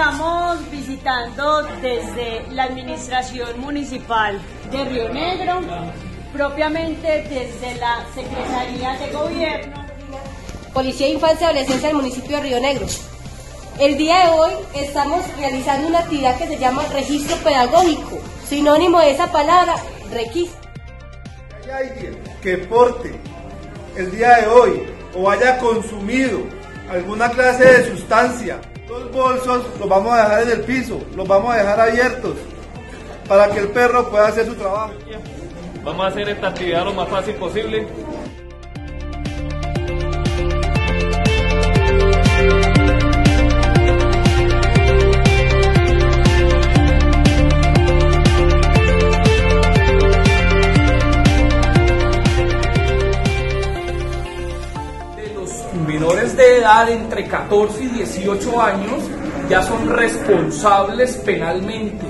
estamos visitando desde la Administración Municipal de Río Negro, propiamente desde la Secretaría de Gobierno. Policía de Infancia y Adolescencia del municipio de Río Negro. El día de hoy estamos realizando una actividad que se llama registro pedagógico, sinónimo de esa palabra, requisito. Hay alguien que porte el día de hoy o haya consumido alguna clase de sustancia, los bolsos los vamos a dejar en el piso, los vamos a dejar abiertos para que el perro pueda hacer su trabajo. Vamos a hacer esta actividad lo más fácil posible. Menores de edad entre 14 y 18 años ya son responsables penalmente.